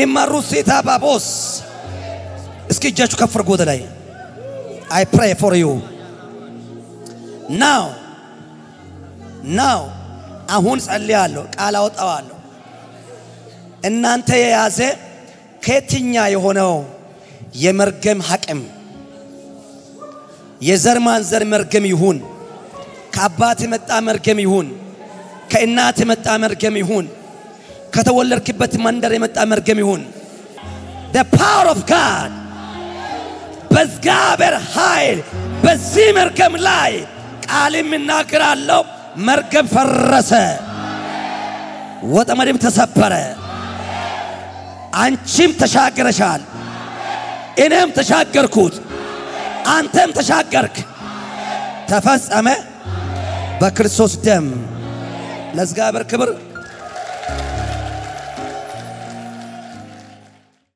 ኢማሩሲታ ባቦስ እስኪ እጃችሁ ከፍ አድርጉ ላይ። I pray for you now now አሁን ጸልያለሁ፣ ቃል አወጣዋለሁ። እናንተ የያዘ ከየትኛ የሆነው የመርገም ሐቅም የዘር ማንዘር መርገም ይሁን፣ ከአባት የመጣ መርገም ይሁን፣ ከእናት የመጣ መርገም ይሁን፣ ከተወለድክበት መንደር የመጣ መርገም ይሁን። The power of God በእግዚአብሔር ኃይል በዚህ መርገም ላይ ቃልም እናገራለሁ። መርገም ፈረሰ፣ ወጥመድም ተሰበረ። አንቺም ተሻገረሻል፣ እኔም ተሻገርኩት፣ አንተም ተሻገርክ። ተፈጸመ በክርስቶስ ደም። ለእግዚአብሔር ክብር